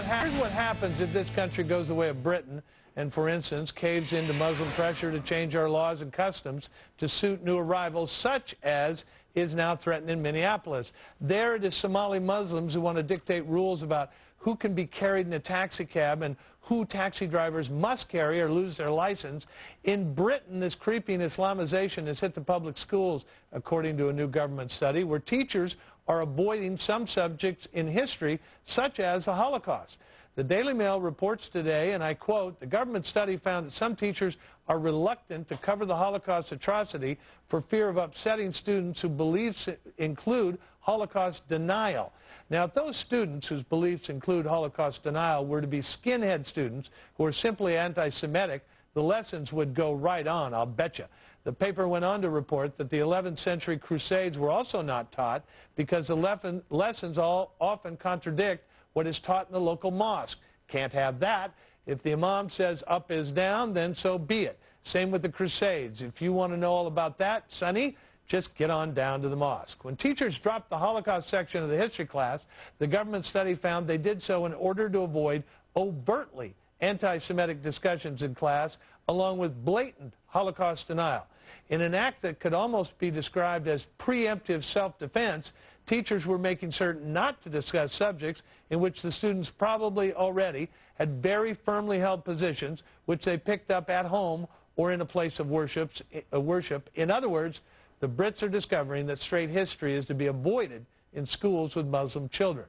what, here's what happens if this country goes the way of Britain and, for instance, caves into Muslim pressure to change our laws and customs to suit new arrivals, such as is now threatened in Minneapolis. There it is Somali Muslims who want to dictate rules about who can be carried in a taxi cab and who taxi drivers must carry or lose their license. In Britain, this creeping Islamization has hit the public schools, according to a new government study, where teachers are avoiding some subjects in history, such as the Holocaust. The Daily Mail reports today, and I quote, the government study found that some teachers are reluctant to cover the Holocaust atrocity for fear of upsetting students whose beliefs include Holocaust denial. Now, if those students whose beliefs include Holocaust denial were to be skinhead students who are simply anti-Semitic, the lessons would go right on, I'll bet you. The paper went on to report that the 11th century Crusades were also not taught because the lessons all often contradict what is taught in the local mosque. Can't have that. If the imam says up is down, then so be it. Same with the Crusades. If you want to know all about that, Sonny, just get on down to the mosque. When teachers dropped the Holocaust section of the history class, the government study found they did so in order to avoid overtly anti-Semitic discussions in class, along with blatant Holocaust denial. In an act that could almost be described as preemptive self-defense, teachers were making certain not to discuss subjects in which the students probably already had very firmly held positions which they picked up at home or in a place of worship. Uh, in other words, the Brits are discovering that straight history is to be avoided in schools with Muslim children.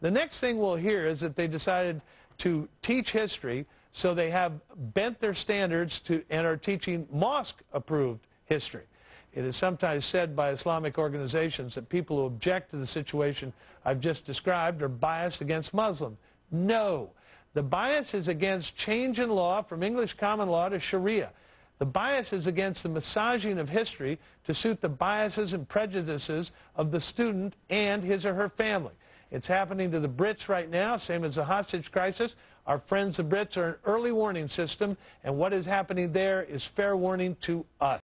The next thing we'll hear is that they decided to teach history, so they have bent their standards to and are teaching mosque-approved history. It is sometimes said by Islamic organizations that people who object to the situation I've just described are biased against Muslims. No. The bias is against change in law from English common law to Sharia. The bias is against the massaging of history to suit the biases and prejudices of the student and his or her family. It's happening to the Brits right now, same as the hostage crisis. Our friends the Brits are an early warning system, and what is happening there is fair warning to us.